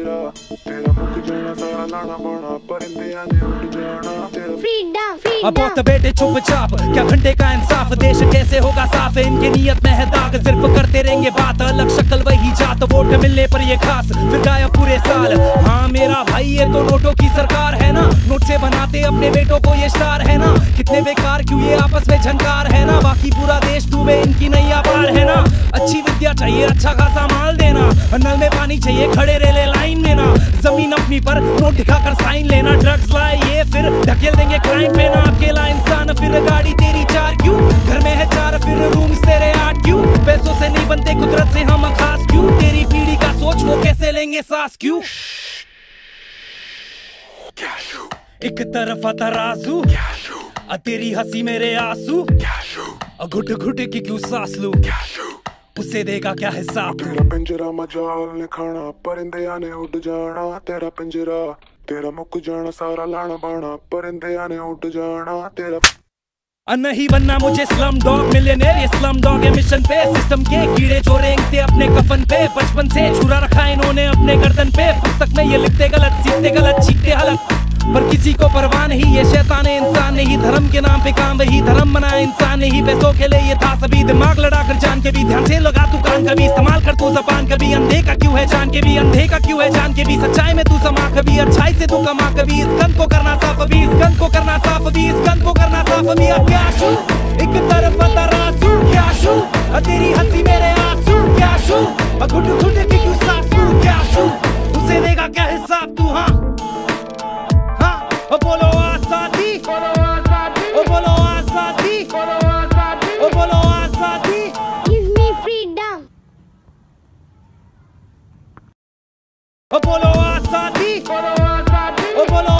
ਤੇਰਾ ਪਿੰਜਰਾ ਤੇਰਾ ਮੁੱਕ ਜਾਣਾ ਸਾਰਾ ਲਾਣਾ ਬਾਣਾ ਪਰਿੰਦਿਆਂ ਨੇ ਉੱਡ ਜਾਣਾ ਤੇਰਾ फ्रीडम अब फ्रीडम बहुत बेटे चुप चाप क्या घंटे का इंसाफ देश कैसे होगा साफ इनके नियत में है दाग सिर्फ करते रहेंगे बात अलग शक्ल वही जात वोट मिलने पर ये खास फिर गायब पूरे साल हाँ मेरा भाई ये तो नोटों की सरकार है ना नोट से बनाते अपने बेटों को ये स्टार है ना कितने बेकार क्यों ये आपस में झंकार है ना बाकी पूरा देश डूबे इनकी नैया पार है ना विद्या चाहिए अच्छा खासा माल देना। नल में पानी चाहिए खड़े रेले लाइन में ना ज़मीन अपनी पर नोट दिखाकर साइन लेना। ड्रग्स लाए ये फिर ढकेल देंगे क्राइम पे ना। अकेला इंसान फिर गाड़ी तेरी चार क्यों? घर में है चार फिर रूम्स तेरे आठ क्यों? पैसों से नहीं बनते कुदरत से हम खास क्यों? तेरी पीढ़ी का सोच वो कैसे लेंगे सांस क्यों? एक तरफ़ तराजू तेरी हँसी मेरे आँसू। घुट घुट की क्यों सांस लूँ? उसे देगा क्या हिसाब? तेरा पिंजरा मजाल ने खाना परिंदिया ने उड़ जाना तेरा पिंजरा तेरा मुक जाना सारा लाना बाना परिंदिया ने उड़ जाना तेरा नहीं बनना मुझे स्लम डॉग मिलियनेर ये स्लम डॉग है मिशन पे। सिस्टम के कीड़े जो रेंगते अपने कफन पे। बचपन से छुरा रखा इन्होंने अपने गर्दन पे। पुस्तक में ये लिखते गलत सीखते गलत चीखते गलत पर किसी को परवाह नहीं, ये शैतान इंसान नहीं। धर्म के नाम पे काम वही धर्म बना इंसान नहीं। पैसों के लिए ये था सभी दिमाग लड़ा कर जान के भी। ध्यान से लगा तू कान कभी, इस्तेमाल कर तू जबान कभी। अंधे का क्यों है जान के भी, अंधे का क्यों है जान के भी? सच्चाई में तू समा कभी, अच्छाई से तू कमा कभी। इस गंद को करना साफ़ अभी, इस गंद को करना साफ़ अभी, इस गंद को करना साफ़ अभी। एक तरफ़ तराजू क्या शू तेरी हँसी मेरे आँसू, क्या शू अ घुट Apollo asati. Apollo Asadi. Apollo